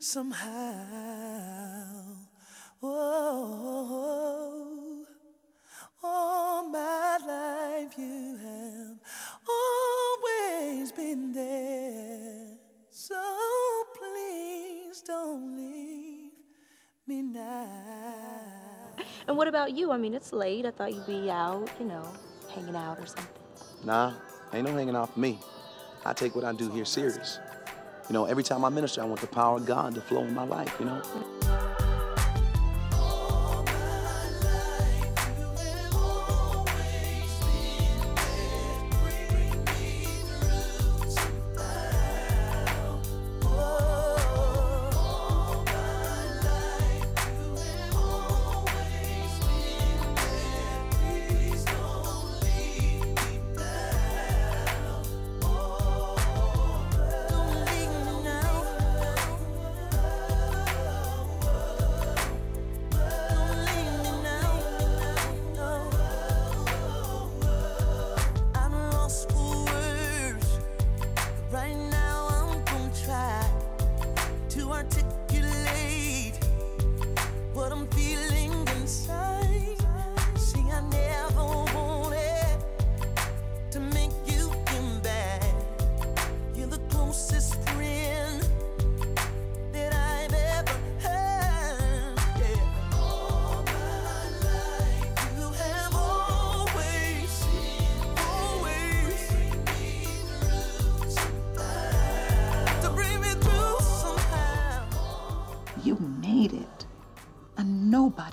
somehow. Oh, all my life you have always been there. So please don't leave me now. And what about you? I mean, it's late. I thought you'd be out, you know, hanging out or something. Nah, ain't no hanging out for me. I take what I do here serious. You know, every time I minister, I want the power of God to flow in my life, you know?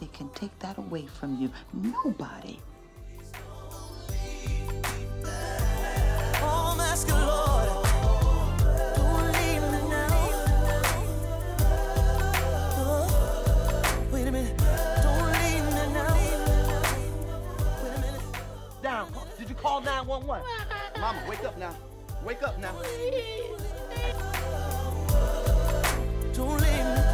Nobody can take that away from you. Nobody. Oh, I'm asking, Lord, don't leave me now. Oh, wait a minute, don't leave me now. Wait a minute. Down. Did you call 911? Mama, wake up now. Wake up now. Don't leave me.